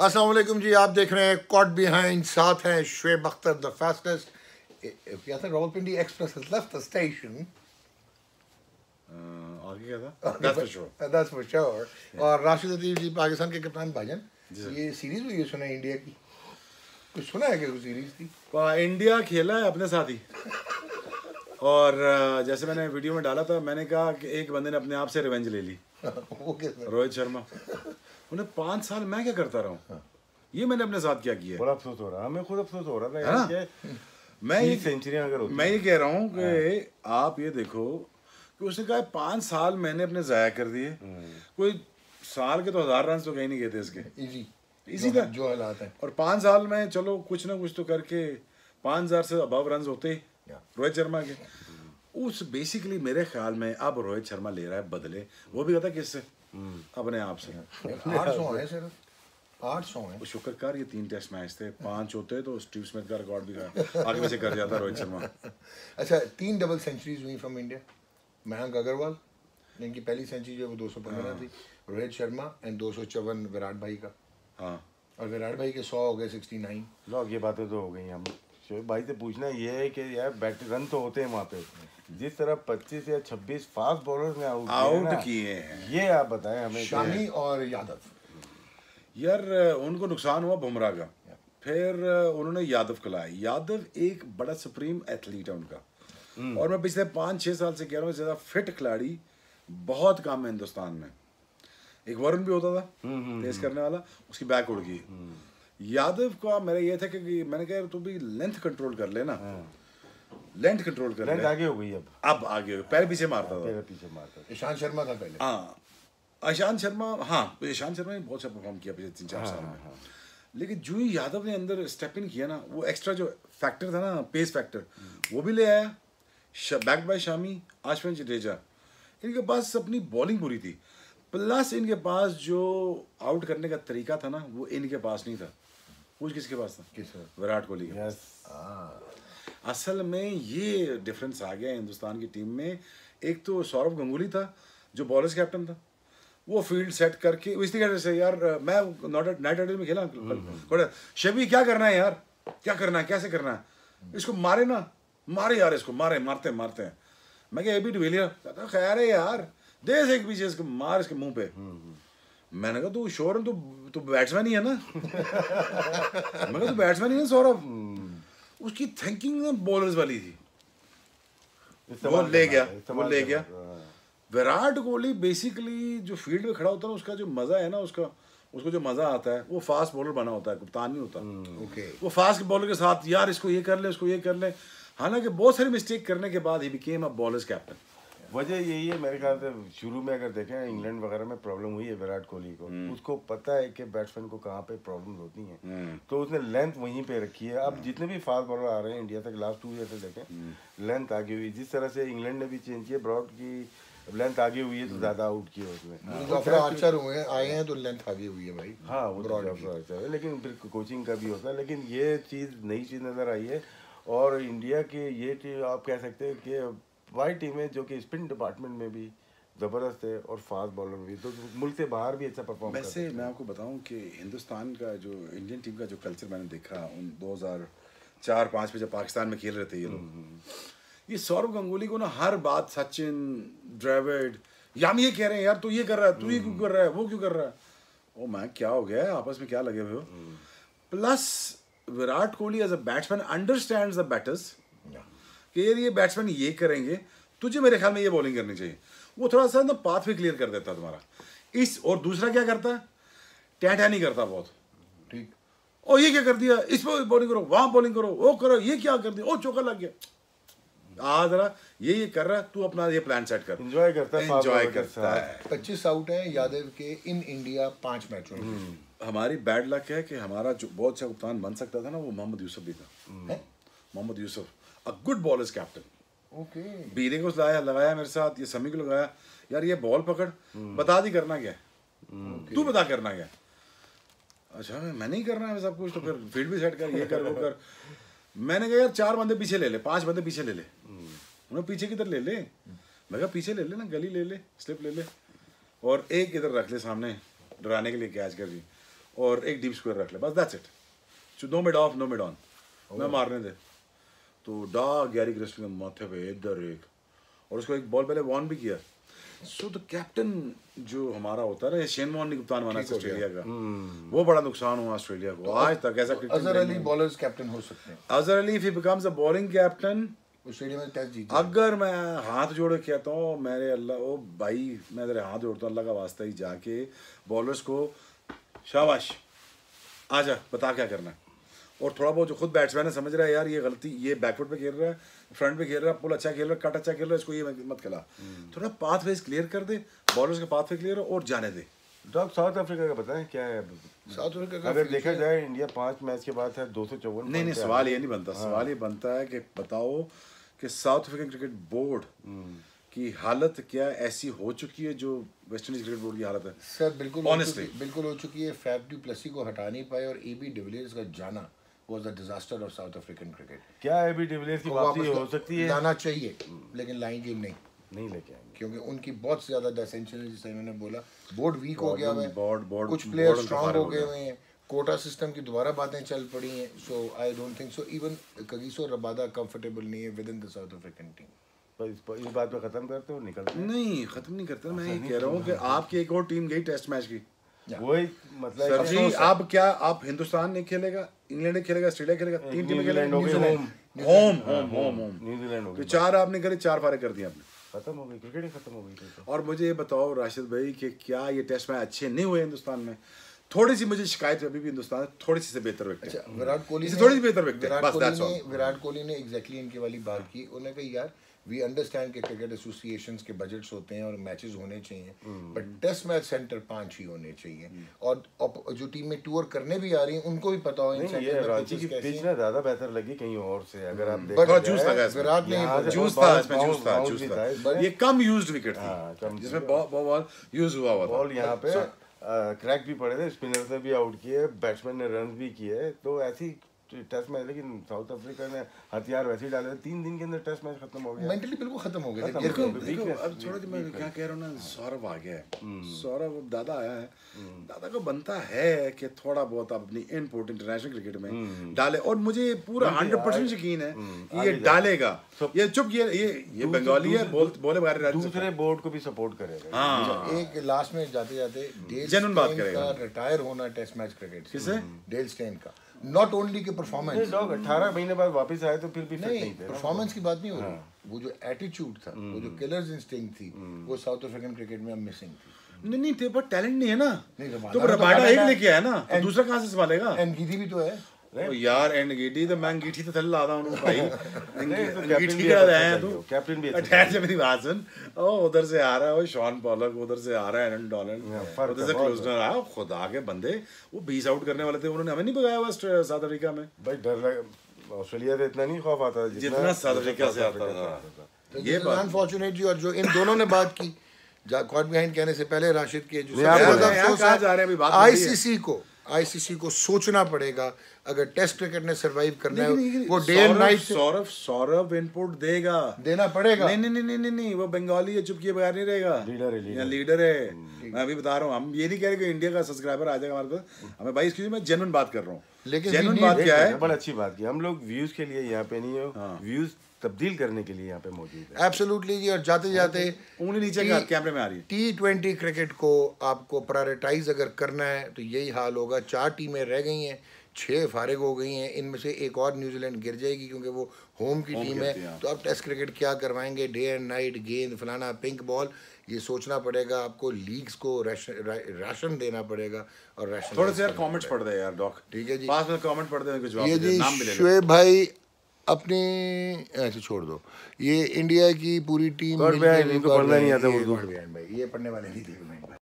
असलम जी आप देख रहे हैं कॉट बिहाइंड साथ हैं शुएब अख्तर द फास्टेस्ट क्या था रावलपिंडी एक्सप्रेस आगे क्या था? that's for sure. और राशिद अदीब जी पाकिस्तान के कप्तान भाईजान ये सीरीज़ हुई है सुना है इंडिया की? कुछ सुना है कि कोई सीरीज़ थी इंडिया खेला है अपने साथ। ही और जैसे मैंने वीडियो में डाला था मैंने कहा कि एक बंदे ने अपने आप से रिवेंज ले ली। रोहित शर्मा। उन्हें पाँच साल मैं क्या करता रहा हूँ? ये मैंने अपने साथ क्या किया? बड़ा अफसोस हो रहा है। हमें खुद अफसोस हो रहा था है? कि मैं ये तीस सेंचुरियाँ अगर मैं ये कह रहा हूँ कि आप ये देखो कि उसने कहा पाँच साल मैंने अपने ज़ाया कर दिए। कोई साल के तो हज़ार रन तो कहीं नहीं गए थे इसके। इजी। Easy था। जो हालात हैं। और पाँच साल में चलो कुछ ना कुछ तो करके पाँच हज़ार से अबव रन होते। ही रोहित शर्मा के। उस बेसिकली मेरे ख्याल में अब रोहित शर्मा ले रहा है बदले। वो भी कहता किससे? अपने आप से। आठ सौ हैं सिर्फ़। आठ सौ हैं। वो शुक्र कर ये तीन टेस्ट मैच थे। पाँच होते तो स्टीव स्मिथ का रिकॉर्ड भी आगे से कर जाता रोहित शर्मा। अच्छा तीन डबल सेंचुरीज हुई फ्रॉम इंडिया मयंक अग्रवाल इनकी पहली सेंचुरी जो है वो दो सौ पंद्रह थी। रोहित शर्मा एंड दो सौ चौवन विराट भाई का। हाँ। और विराट भाई के सौ हो गए सिक्सटी नाइन लो ये बातें तो हो गई हम। शोएब भाई से पूछना ये है कि यार बैट रन तो होते हैं वहाँ पे। जिस तरह 25 या 26 फास्ट बॉलर्स ने आउट आउट किए हैं। ये आप बताएँ हमें शामी और यादव। यार उनको नुकसान हुआ बुमराह का। फिर उन्होंने यादव को लाया। यादव एक बड़ा सुप्रीम एथलीट है उनका। और मैं पिछले पाँच छः साल से कह रहा हूँ ज़्यादा फिट खिलाड़ी बहुत कम है हिंदुस्तान में। एक वरुण भी होता था तेज करने वाला उसकी बैक उड़ गई। यादव का मेरा ये था कि मैंने कहा तू भी लेंथ कंट्रोल कर लेना लेंथ कंट्रोल कर लेंथ आगे हो गई अब। अब आगे हो, पैर पीछे मारता था। तेरे पीछे मारता था। ईशांत शर्मा था पहले। हाँ ईशांत शर्मा हाँ ईशांत शर्मा ने बहुत अच्छा परफॉर्म किया पिछले तीन चार साल में। लेकिन जो ही यादव ने अंदर स्टेप इन किया ना वो एक्स्ट्रा जो फैक्टर था ना पेस फैक्टर वो भी ले आया। बैक बाय शामी आशविन जडेजा इनके पास अपनी बॉलिंग बुरी थी। प्लस इनके पास जो आउट करने का तरीका था ना वो इनके पास नहीं था। पूछ किसके पास था? किस विराट कोहली के यस असल में ये डिफरेंस आ गया हिंदुस्तान की टीम में। एक तो सौरभ गंगुली था जो बॉलर्स कैप्टन था। वो फ़ील्ड सेट करके इसी तरह से यार मैं नॉट नाइट राइडर्स में खेला कल शबी क्या करना है यार? क्या करना है? कैसे करना है? इसको मारे ना। मारे यार इसको मारे मारते हैं मारते हैं। मैं क्या एबी डिविलियर कहता खैर है यार दे से एक पीछे इसको मार इसके मुँह पे। मैंने कहा तू शोर तू तू बैट्समैन ही है ना? मैं कहा तू बैट्समैन ही है सौरभ? उसकी थिंकिंग ना बॉलर्स वाली थी। वो ले गया वो ले गया। हाँ। विराट कोहली बेसिकली जो फ़ील्ड में खड़ा होता है ना उसका जो मज़ा है ना उसका उसको जो मज़ा आता है वो फास्ट बॉलर बना होता है कप्तान नहीं होता। ओके वो फास्ट बॉलर के साथ यार इसको ये कर ले इसको ये कर ले। हालाँकि बहुत सारी मिस्टेक करने के बाद ही बिकेम अ बॉलर्स कैप्टन वजह यही है मेरे ख्याल से शुरू में अगर देखें इंग्लैंड वगैरह में प्रॉब्लम हुई है विराट कोहली को। उसको पता है कि बैट्समैन को कहाँ पे प्रॉब्लम होती हैं। तो उसने लेंथ वहीं पे रखी है। अब जितने भी फास्ट बॉलर आ रहे हैं इंडिया तक लास्ट टू ईयर से देखें लेंथ आगे हुई। जिस तरह से इंग्लैंड ने भी चेंज किया ब्रॉड की लेंथ आगे हुई है तो ज़्यादा आउट किया उसने। जाफ़र आर्चर हुए आए हैं तो लेंथ आगे हुई है भाई हाँ वो तो है। लेकिन फिर कोचिंग का भी होता है। लेकिन ये चीज़ नई चीज़ नज़र आई है। और इंडिया की ये टीम आप कह सकते हैं कि वाई टीम है जो कि स्पिन डिपार्टमेंट में भी ज़बरदस्त है और फास्ट बॉलर भी तो मुल्क से बाहर भी अच्छा परफॉर्म वैसे मैं आपको बताऊँ कि हिंदुस्तान का जो इंडियन टीम का जो कल्चर मैंने देखा उन 2004 5 में जब पाकिस्तान में खेल रहे थे ये लोग। ये सौरभ गंगुली को ना हर बात सचिन द्रविड या हम ये कह रहे हैं यार तू ये कर रहा है तू ये क्यों कर रहा है वो क्यों कर रहा है? ओ मैं क्या हो गया है? आपस में क्या लगे हुए हो? Plus Virat Kohli as a batsman understands the batters कि यार ये बैट्समैन ये करेंगे तुझे मेरे ख्याल में ये बॉलिंग करनी चाहिए। वो थोड़ा सा ना पाथ भी क्लियर कर देता है तुम्हारा। इस और दूसरा क्या करता है? टैटा नहीं करता बहुत। ठीक। ओ ये क्या कर दिया? इस पर बॉलिंग करो वहाँ बॉलिंग करो वो करो ये क्या कर दिया? ओ चौका लग गया। आ जरा ये ये कर रहा है तू अपना ये प्लान सेट कर। Enjoy करता है एंजॉय करता है। पच्चीस आउट है यादव के इन इंडिया पाँच मैचों में। हमारी बैड लक है कि हमारा जो बहुत अच्छा कप्तान बन सकता था ना वो मोहम्मद यूसुफ भी था। Mohammad Yusuf. A good ball is captain okay बीरे को लाया लगाया मेरे साथ ये समी को लगाया। यार ये बॉल पकड़ hmm. बता दी करना क्या है? तू बता करना क्या अच्छा मैं मैं नहीं करना है सब कुछ तो फिर फ़ील्ड भी सेट कर ये कर वो कर। मैंने कहा यार चार बंदे पीछे ले ले पाँच बंदे पीछे ले ले। उन्हें पीछे किधर ले ले। मैं कहा पीछे ले ले ना गली ले ले स्लिप ले ले। और एक इधर रख ले सामने डराने के लिए कैच कर दी और एक डीप स्क्वायर रख ले बस that's it no mid off no mid on मैं मारने दे। तो डा गैरी क्रिस्टल के माथे पे इधर एक और उसको एक बॉल पहले वॉन भी किया। सो द कैप्टन जो हमारा होता है ना शेन मोहन ने कप्तान बना ऑस्ट्रेलिया का वो बड़ा नुकसान हुआ ऑस्ट्रेलिया को। आज तक ऐसा अजहर अली बॉलर्स कैप्टन हो। सकते हैं। Azhar Ali if he becomes a bowling captain Australia में टेस्ट जीते अगर मैं हाथ जोड़ के कहता हूँ मेरे अल्लाह ओ भाई मैं तेरे हाथ जोड़ता हूँ अल्लाह का वास्ता ही जाके बॉलर्स को शाबाश। आजा बता क्या करना है। और थोड़ा बहुत जो खुद बैट्समैन है समझ रहा है यार ये गलती ये बैकवर्ड पे खेल रहा है फ्रंट पे खेल रहा है पुल अच्छा खेल रहा है कट अच्छा खेल रहा है इसको ये मत- मत खिला थोड़ा पाथ वेज क्लियर कर दे बॉलर्स का पाथ वे क्लियर हो और जाने दे। डॉग साउथ अफ्रीका का बताएँ क्या है? साउथ अफ्रीका का अगर देखा जाए इंडिया पाँच मैच के बाद है दो सौ चौवन नहीं नहीं सवाल ये नहीं बनता। सवाल ये बनता है कि बताओ कि साउथ अफ्रीकन क्रिकेट बोर्ड की हालत क्या ऐसी हो चुकी है जो वेस्ट इंडीज क्रिकेट बोर्ड की हालत है? सर बिल्कुल हो. चुकी- बिल्कुल हो चुकी है। फैफ डी प्लसी को हटा नहीं पाए और एबी डिविलियर्स का जाना। Was the disaster of South African cricket क्या है अभी डिविलियर्स की वापसी हो सकती है लाना चाहिए लेकिन लाएँगे नहीं नहीं लेके आएँगे क्योंकि उनकी बहुत ज़्यादा डिसेंशन है जिसे इन्होंने बोला बोर्ड वीक हो गया हुआ है बोर्ड- बोर्ड- कुछ प्लेयर स्ट्रांग हो गए हुए हैं कोटा सिस्टम की दोबारा बातें चल पड़ी हैं so I don't think so even Kagiso Rabada comfortable नहीं है within the South African team इस, बात पे खत्म करते हो निकलते नहीं खत्म नहीं करता मैं ये कह रहा हूँ कि आपकी एक और टीम गई टेस्ट मैच की वही मतलब सर जी। अब क्या आप हिंदुस्तान नहीं खेलेगा इंग्लैंड खेलेगा ऑस्ट्रेलिया खेलेगा तीन टीम खेलेंगे हो home. Home home home New Zealand हो तो गई चार आपने करे चार पारे कर दिए आपने। खत्म हो गई क्रिकेट ही खत्म हो गई तो। और मुझे ये बताओ राशिद भाई कि क्या ये टेस्ट मैच अच्छे नहीं हुए हिंदुस्तान में? थोड़ी सी मुझे शिकायत अभी भी हिंदुस्तान में थोड़ी सी से बेहतर व्यक्ति अच्छा विराट कोहली ने- थोड़ी सी बेहतर व्यक्ति विराट कोहली ने विराट कोहली ने एग्जैक्टली इनकी वाली बात की। उन्होंने कहा यार वी अंडरस्टैंड कि क्रिकेट एसोसिएशंस के बजट्स होते हैं और मैचेस होने चाहिए hmm. But test match centre पाँच ही होने चाहिए। और जो टीमें टूर करने भी आ रही हैं उनको भी पता हो इन ये रांची की पिच ना ज़्यादा बेहतर लगी कहीं और से अगर आप But- देखा जूस लगा विराट ने जूस था इसमें जूस था जूस था। ये कम यूज्ड विकेट हाँ, थी जिसमें बहुत बहुत यूज़ हुआ हुआ था। बॉल यहाँ पे क्रैक भी पड़े थे, स्पिनर से भी आउट किए, बैट्समैन ने रन भी किए तो ऐसी टेस्ट मैच लेकिन साउथ अफ्रीका ने हथियार वैसे ही डाले थे। तीन दिन के अंदर टेस्ट मैच खत्म हो गया। मेंटली बिल्कुल खत्म हो। गए। देखो अब थोड़ा मैं क्या कह रहा हूँ ना सौरभ आ गया है। सौरभ अब दादा आया है। दादा को बनता है कि थोड़ा बहुत आप अपनी इनपुट इंटरनेशनल क्रिकेट में डाले। और मुझे पूरा हंड्रेड परसेंट यकीन है कि ये डालेगा। ये चुप ये ये ये बंगाली है बोल बोले बारे राज्य दूसरे बोर्ड को भी सपोर्ट करेगा। हाँ। एक लास्ट में जाते जाते डेल बात स्टेन करेगा। का रिटायर होना टेस्ट मैच क्रिकेट से। किसे? डेल स्टेन का। नॉट ओनली के परफॉर्मेंस डॉग अठारह महीने बाद वापस आए तो फिर भी नहीं नहीं परफॉर्मेंस की बात नहीं हो रही। वो जो एटीट्यूड था वो जो किलर्स इंस्टिंग थी वो साउथ अफ्रीकन क्रिकेट में मिसिंग थी। नहीं नहीं तेरे पास टैलेंट नहीं है ना। नहीं, तो तो रबाडा एक है। लेके आया ना तो दूसरा कहाँ से संभालेगा? एंड गीदी भी तो है। ओ यार एंड गीटी तो मैं गीठी तो थल्ले लादा हूँ भाई। तो गीठी का अच्छा है तू? कैप्टन भी अच्छा ठहर मेरी बात सुन। ओ उधर से आ रहा है वो शॉन पॉलक उधर से आ रहा है एरन डॉलन उधर से क्लोजनर आया खुदा के बंदे वो बीस आउट करने वाले थे उन्होंने हमें नहीं भगाया हुआ साउथ अफ्रीका में। भाई डर लग ऑस्ट्रेलिया से इतना नहीं खौफ आता जितना साउथ अफ्रीका से आता था। ये बात और जो इन दोनों ने बात की कॉट बिहाइंड कहने से पहले राशिद के जो रहे रहे रही। आईसीसी को आईसीसी को सोचना पड़ेगा अगर टेस्ट क्रिकेट ने सरवाइव करना है। वो day and night Sourav Sourav input देगा। देना पड़ेगा। नहीं नहीं नहीं नहीं नहीं वो बंगाली है चुप किए बगैर नहीं रहेगा। लीडर है, लीडर। लीडर है। मैं अभी बता रहा हूँ हम ये नहीं कह रहे कि इंडिया का सब्सक्राइबर आ जाएगा हमारे पास। हमें भाई इसकी मैं जेन्युइन बात कर रहा हूँ। लेकिन जेन्युइन we बात क्या है? बड़ा अच्छी बात की। हम लोग व्यूज़ के लिए यहाँ पे नहीं हो। हाँ। व्यूज़ तब्दील करने के लिए यहाँ पे मौजूद है। एब्सोल्युटली जी और जाते जाते उंगली नीचे का कैमरे में आ रही है। टी ट्वेंटी क्रिकेट को आपको प्रायोरिटाइज अगर करना है तो यही हाल होगा। चार टीमें रह गई हैं छः फारिग हो गई हैं। इनमें से एक और न्यूजीलैंड गिर जाएगी क्योंकि वो होम की Home टीम है, है हाँ। तो अब टेस्ट क्रिकेट क्या करवाएँगे? डे एंड नाइट गेंद फलाना पिंक बॉल ये सोचना पड़ेगा। आपको लीग्स को राशन रा- देना पड़ेगा और राशन थोड़े से यार कमेंट्स पढ़ दे यार डॉक ठीक है जी। पास में कमेंट पढ़ दे कुछ जवाब ये जी शुएब भाई अपने ऐसे छोड़ दो। ये इंडिया की पूरी टीम ये उर्दू। भाई ये पढ़ने वाले नहीं थे